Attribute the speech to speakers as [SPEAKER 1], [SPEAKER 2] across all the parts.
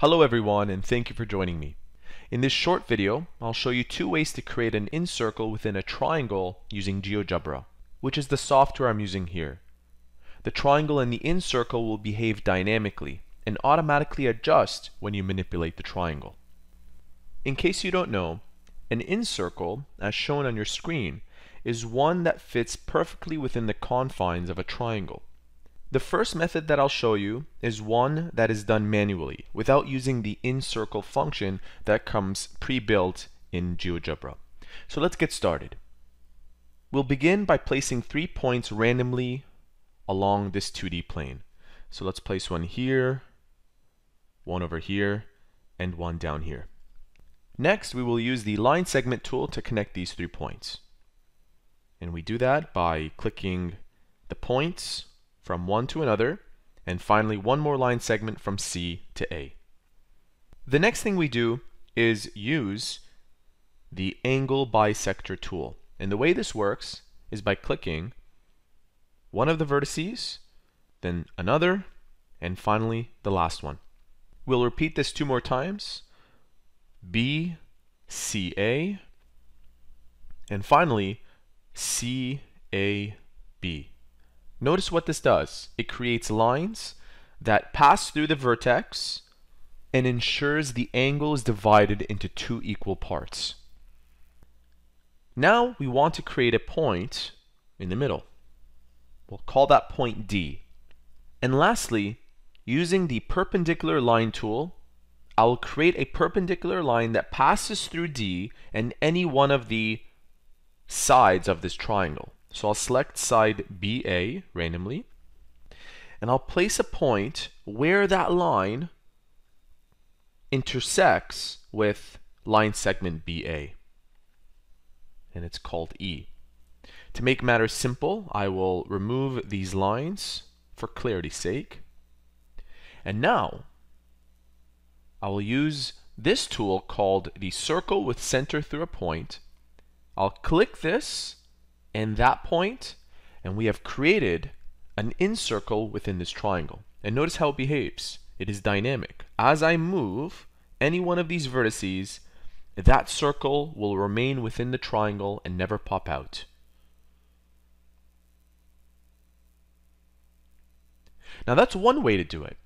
[SPEAKER 1] Hello everyone and thank you for joining me. In this short video, I'll show you two ways to create an incircle within a triangle using GeoGebra, which is the software I'm using here. The triangle and the incircle will behave dynamically and automatically adjust when you manipulate the triangle. In case you don't know, an incircle, as shown on your screen, is one that fits perfectly within the confines of a triangle. The first method that I'll show you is one that is done manually without using the incircle function that comes pre-built in GeoGebra. So let's get started. We'll begin by placing three points randomly along this 2D plane. So let's place one here, one over here, and one down here. Next, we will use the line segment tool to connect these three points. And we do that by clicking the points from one to another, and finally one more line segment from C to A. The next thing we do is use the angle bisector tool. And the way this works is by clicking one of the vertices, then another, and finally the last one. We'll repeat this two more times. B, C, A, and finally C, A, B. Notice what this does. It creates lines that pass through the vertex and ensures the angle is divided into two equal parts. Now we want to create a point in the middle. We'll call that point D. And lastly, using the perpendicular line tool, I will create a perpendicular line that passes through D and any one of the sides of this triangle. So I'll select side BA randomly, and I'll place a point where that line intersects with line segment BA, and it's called E. To make matters simple, I will remove these lines for clarity's sake. And now, I will use this tool called the circle with center through a point. I'll click this and that point, and we have created an incircle within this triangle. And notice how it behaves. It is dynamic. As I move any one of these vertices, that circle will remain within the triangle and never pop out. Now that's one way to do it.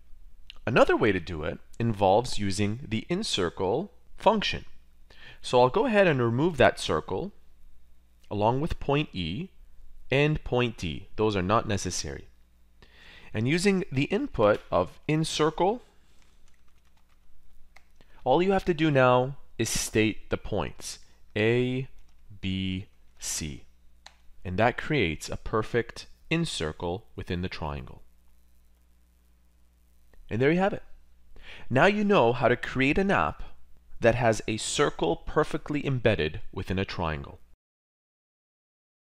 [SPEAKER 1] Another way to do it involves using the incircle function. So I'll go ahead and remove that circle along with point E and point D. Those are not necessary. And using the input of incircle, all you have to do now is state the points A, B, C. And that creates a perfect incircle within the triangle. And there you have it. Now you know how to create an app that has a circle perfectly embedded within a triangle.